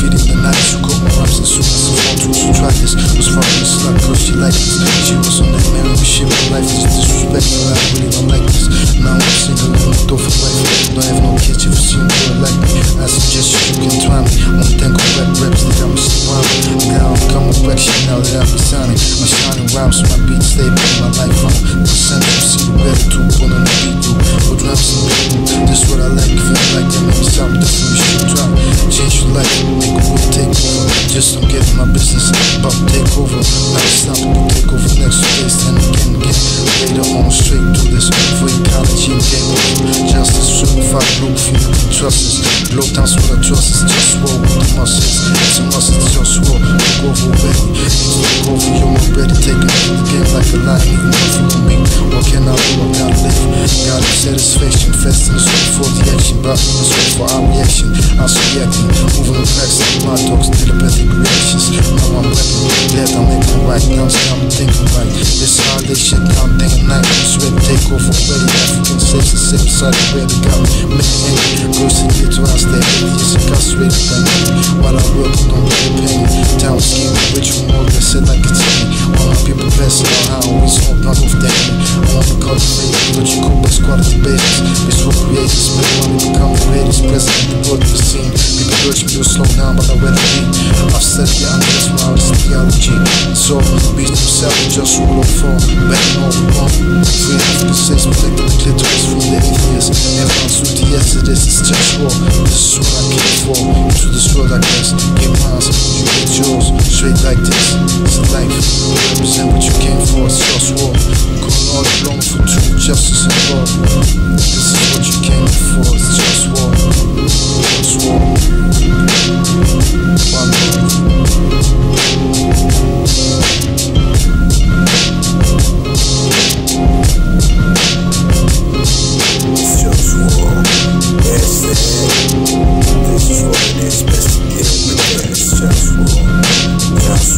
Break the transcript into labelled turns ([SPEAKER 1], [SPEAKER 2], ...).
[SPEAKER 1] feeding the night. She got my raps and soon as I want to, so try this. Was fucking a slut, cause she liked this. She was on that man, we shit my life is disrespectful. I really don't like this. Now I'm single and I'm dope for life. Don't have no kids if you see me girl like me. I suggest you can try me. One on rap reps, they got me smiling. Now I'm coming back, shit now that I be signing. My shining rhymes, my beats stay in my life. I'm the center, see the better two, on the beat, you. With raps and I can it, take over next space, and again, again. Later on, straight through this. For ecology and game. Justice, certified, blue, feeling the trust Blow down, so I trust is just war with the muscles. It's a muscle, just war. Look over, baby. Look over, you're not ready. Take it to the game like a lion, even nothing on me. What can I do? I gotta live. Gotta satisfaction, fasting is wait for the action. But it's wait for our reaction. I'm so reacting. Moving the facts like my dogs, telepathic I'm thinking right. This how they shit down day and night. Sweat take over, ready. African safe and safe side, ready. Got me, man, girls to get to us, they're aliens, incarcerated by me. While I work, don't really pay me. Town scheme, ritual more than said like it's me. All my people blessing on how we smoke, not off the enemy. I wanna cultivate, but you cool, but squad the basis. We swap creators, spend money, become the greatest president the world has seen. People urge me to slow down, but I rather be. I've said, yeah, I'm just my artist theology. So, himself, just. Back home, we want. Free states, protecting the clitoris from the atheists. Everyone's with the yesterdays, it's just war. This is what I came for. Into this world, I guess. Get mine, you get yours. Straight like this. It's life. Represent what you came for. It's just war. Going all alone for truth, justice, and love. This is what you came for. It's just war. Just war. One